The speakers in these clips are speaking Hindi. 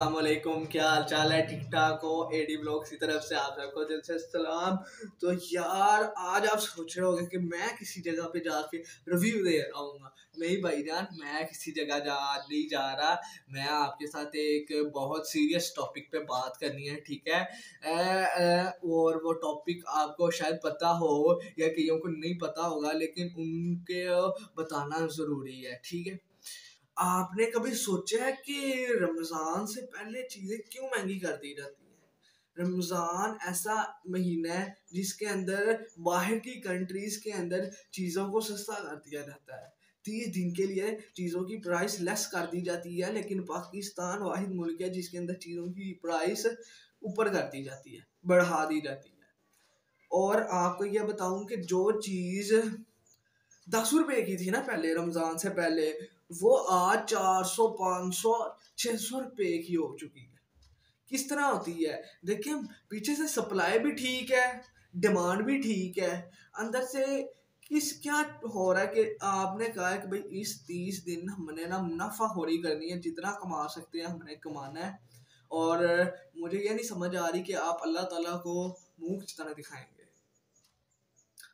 अल्लाम क्या हाल चाल है? ठीक ठाक हो एडी ब्लॉग्स की तरफ़ से आप सबको दिल से सलाम। तो यार आज आप सोच रहे होंगे कि मैं किसी जगह पे जाके रिव्यू दे रहा हूँ नहीं भाईजान मैं किसी जगह जा नहीं जा रहा। मैं आपके साथ एक बहुत सीरियस टॉपिक पे बात करनी है ठीक है? ए, और वो टॉपिक आपको शायद पता हो या कईयों को नहीं पता होगा लेकिन उनके बताना ज़रूरी है ठीक है? आपने कभी सोचा है कि रमज़ान से पहले चीज़ें क्यों महँगी कर दी जाती हैं? रमज़ान ऐसा महीना है जिसके अंदर, बाहर की कंट्रीज़ के अंदर चीज़ों को सस्ता कर दिया जाता है। तीस दिन के लिए चीज़ों की प्राइस लेस कर दी जाती है, लेकिन पाकिस्तान वाहिद मुल्क है जिसके अंदर चीज़ों की प्राइस ऊपर कर दी जाती है, बढ़ा दी जाती है। और आपको यह बताऊँ कि जो चीज़ दस रुपए की थी ना पहले, रमज़ान से पहले। वो आज चार सौ, पाँच सौ छः सौ रुपये की हो चुकी है। किस तरह होती है? देखिए, पीछे से सप्लाई भी ठीक है डिमांड भी ठीक है। अंदर से किस, क्या हो रहा है कि आपने कहा है कि भाई इस तीस दिन हमने ना मुनाफा खोरी करनी है, जितना कमा सकते हैं हमने कमाना है। और मुझे ये नहीं समझ आ रही कि आप अल्लाह ताला को मुँह तरह दिखाएँगे।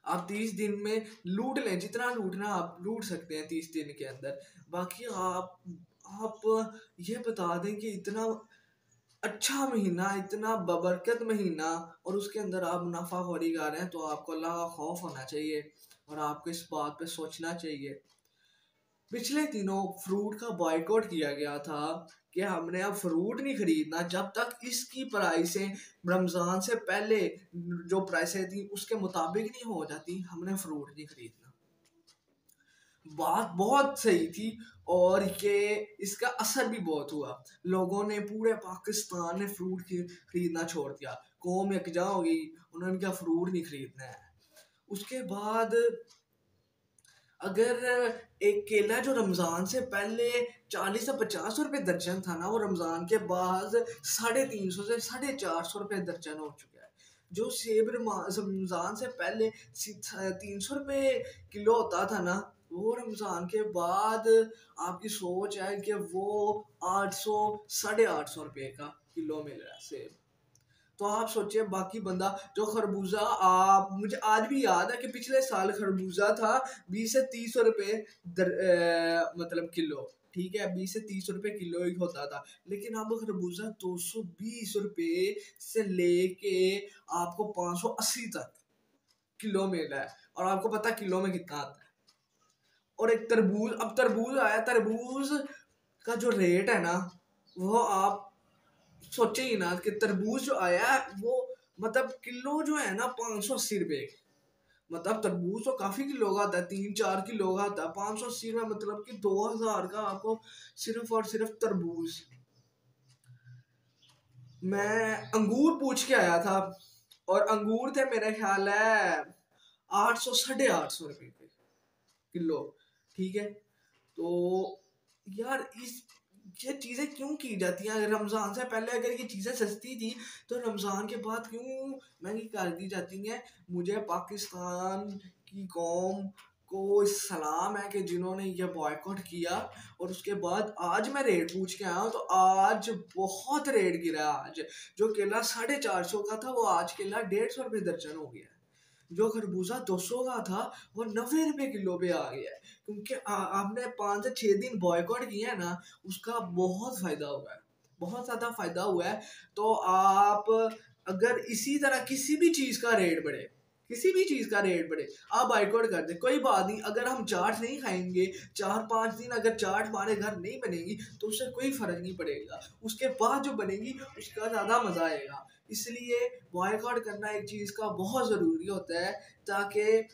आप तीस दिन में लूट लें, जितना लूटना आप लूट सकते हैं तीस दिन के अंदर। बाकी आप आप ये बता दें कि इतना अच्छा महीना, इतना बबरकत महीना और उसके अंदर आप मुनाफा खोरी गा रहे हैं तो आपको अल्लाह का खौफ होना चाहिए और आपको इस बात पे सोचना चाहिए। पिछले दिनों फ्रूट का बॉयकॉट किया गया था कि हमने अब फ्रूट नहीं खरीदना, जब तक इसकी प्राइसें रमज़ान से पहले जो प्राइसें थी, उसके मुताबिक नहीं हो जाती, हमने फ्रूट नहीं खरीदना। बात बहुत सही थी और ये इसका असर भी बहुत हुआ। लोगों ने पूरे पाकिस्तान ने फ्रूट खरीदना छोड़ दिया। कौम यकजा हो गई, उन्होंने क्या फ्रूट नहीं खरीदना है। उसके बाद अगर एक केला जो रमज़ान से पहले चालीस से पचास रुपए दर्जन था ना, वो रमज़ान के बाद साढ़े तीन सौ से साढ़े चार सौ रुपये दर्जन हो चुका है। जो सेब रमज़ान से पहले तीन सौ रुपये किलो होता था ना, वो रमज़ान के बाद आपकी सोच है कि वो आठ सौ, साढ़े आठ सौ रुपये का किलो मिल रहा है सेब। तो आप सोचिए, बाकी बंदा जो खरबूजा आप मुझे आज भी याद है कि पिछले साल खरबूजा था बीस से तीस रुपये मतलब किलो, ठीक है? बीस से तीस रुपए किलो ही होता था। लेकिन अब खरबूजा दो सौ बीस रुपये से लेके आपको पाँच सौ अस्सी तक किलो मिल रहा है। और आपको पता किलो में कितना आता है? और एक तरबूज, अब तरबूज आया, तरबूज का जो रेट है ना, वो आप सोचे ही ना कि तरबूज जो आया, वो मतलब किलो जो है ना पाँच सौ अस्सी रुपये मतलब तरबूज तो काफ़ी किलो का आता है, तीन चार किलो का आता है। पाँच सौ अस्सी में मतलब कि दो हज़ार का आपको सिर्फ़ और सिर्फ़ तरबूज। मैं अंगूर पूछ के आया था, और अंगूर थे मेरे ख्याल है आठ सौ, साढ़े आठ सौ रुपये किलो। ठीक है? तो यार इस ये चीज़ें क्यों की जाती हैं? अगर रमज़ान से पहले अगर ये चीज़ें सस्ती थी तो रमज़ान के बाद क्यों महँगी कर दी जाती हैं? मुझे पाकिस्तान की कौम को सलाम है कि जिन्होंने ये बॉयकॉट किया और उसके बाद आज मैं रेट पूछ के आया हूँ तो आज बहुत रेट गिरा आज। जो केला साढ़े चार सौ का था, वो आज केला डेढ़ सौ रुपये दर्जन हो गया। जो खरबूजा दो सौ का था, वो नब्बे रुपए किलो पे आ गया है। क्योंकि आपने पाँच से छः दिन बॉयकॉट किया है ना, उसका बहुत फ़ायदा हुआ है। बहुत ज़्यादा फ़ायदा हुआ है। तो आप अगर इसी तरह किसी भी चीज़ का रेट बढ़े किसी भी चीज़ का रेट बढ़े। आप बाइकआउट कर दे, कोई बात नहीं, अगर हम चाट नहीं खाएँगे, चार पाँच दिन अगर चाट हमारे घर नहीं बनेगी तो उससे कोई फ़र्क नहीं पड़ेगा। उसके बाद जो बनेगी, उसका ज़्यादा मज़ा आएगा। इसलिए बॉयकॉट करना एक चीज़ का बहुत ज़रूरी होता है, ताकि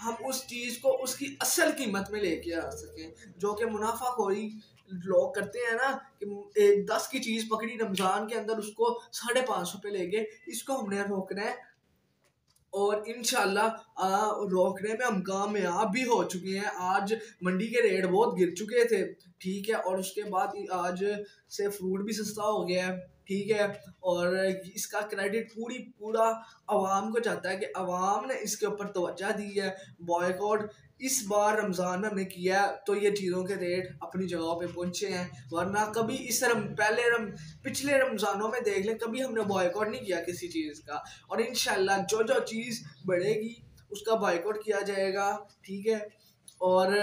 हम उस चीज़ को उसकी असल कीमत में लेके आ सकें। जो कि मुनाफा खोरी लोग करते हैं ना, कि दस की चीज़ पकड़ी रमज़ान के अंदर, उसको साढ़े पाँच सौ पे ले गए इसको हमने रोकना है। और इन रोकने में हम कामयाब भी हो चुके हैं। आज मंडी के रेट बहुत गिर चुके थे, ठीक है, और उसके बाद आज से फ्रूट भी सस्ता हो गया है, ठीक है, और इसका क्रेडिट पूरी, पूरा आवाम को जाता है कि आवाम ने इसके ऊपर तोज्जा दी है बॉयकॉट इस बार रमज़ान हमने किया तो ये चीज़ों के रेट अपनी जगहों पे पहुँचे हैं, वरना कभी इस रम, पहले रम, पिछले रमज़ानों में देख लें, कभी हमने बॉयकॉट नहीं किया किसी चीज़ का। और इन जो जो चीज़ बढ़ेगी, उसका बॉयकॉट किया जाएगा, ठीक है? और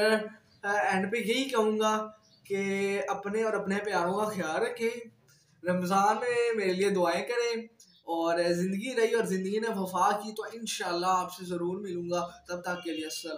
एंड पे यही कहूँगा कि अपने और अपने प्यारों का ख्याल रखें, रमज़ान में मेरे लिए दुआएँ करें, और ज़िंदगी रही और ज़िंदगी ने वफा की तो इन आपसे ज़रूर मिलूँगा, तब तक के लिए असल